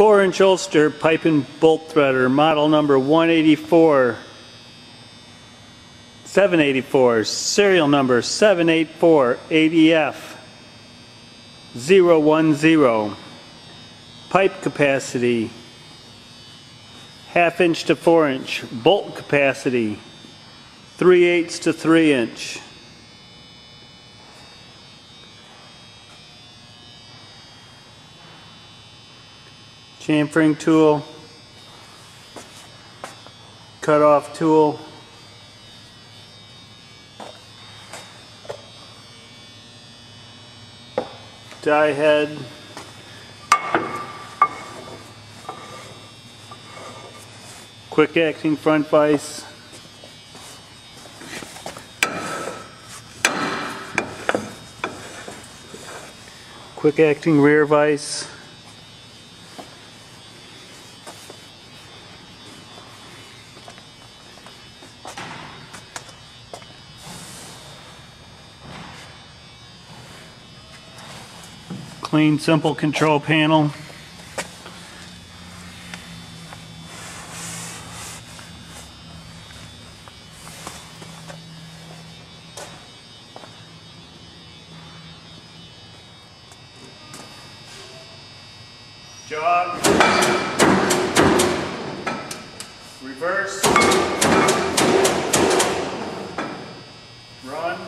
4 inch Oster pipe and bolt threader, model number 184, 784, serial number 784 ADF 010. Pipe capacity half inch to 4 inch. Bolt capacity 3 eighths to 3 inch. Chamfering tool, cut off tool, die head, quick acting front vise, quick acting rear vise, clean, simple control panel. Jog, reverse, run,